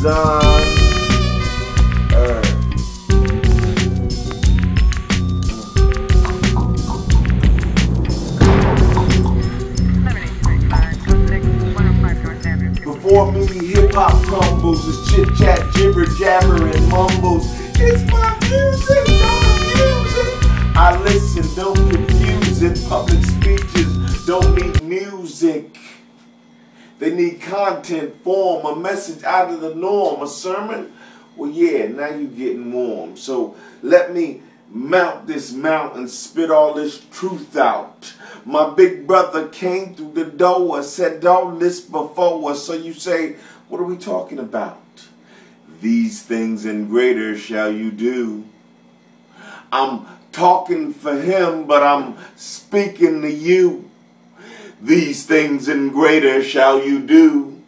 Zion. Uh, Before me, hip hop crumbles, it's chit chat, gibber jabber, and mumbles. It's my music, don't abuse it. I listen, don't confuse it. Public speeches don't need music. They need content, form, a message out of the norm, a sermon. Well, yeah, now you're getting warm. So let me mount this mountain, spit all this truth out. My big brother came through the door, said all this before us. So you say, what are we talking about? These things and greater shall you do. I'm talking for him, but I'm speaking to you. These things and greater shall you do.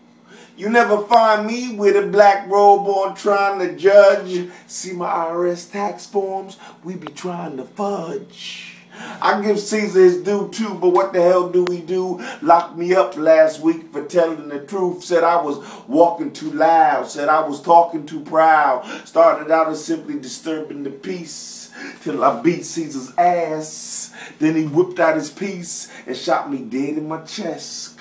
You never find me with a black robe on trying to judge. See my IRS tax forms? We be trying to fudge. I give Caesar his due too, but what the hell do we do? Locked me up last week for telling the truth. Said I was walking too loud. Said I was talking too proud. Started out as simply disturbing the peace till I beat Caesar's ass. Then he whipped out his piece and shot me dead in my chest.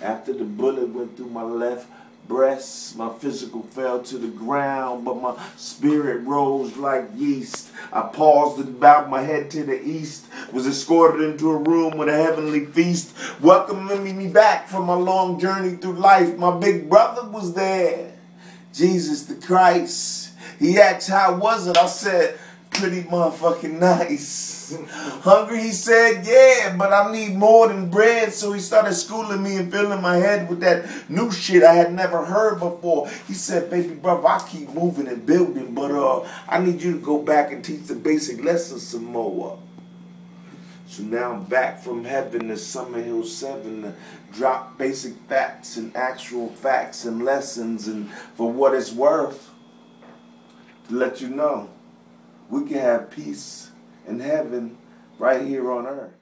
After the bullet went through my left breast, my physical fell to the ground, but my spirit rose like yeast. I paused and bowed my head to the east, was escorted into a room with a heavenly feast, welcoming me back from my long journey through life. My big brother was there, Jesus the Christ. He asked, How was it? I said, Pretty motherfucking nice. Hungry, he said, yeah, but I need more than bread. So he started schooling me and filling my head with that new shit I had never heard before. He said, baby brother, I keep moving and building, but uh, I need you to go back and teach the basic lessons some more. So now I'm back from heaven to Summer Hill 7 to drop basic facts and actual facts and lessons and for what it's worth to let you know we can have peace in heaven right here on earth.